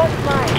What mine?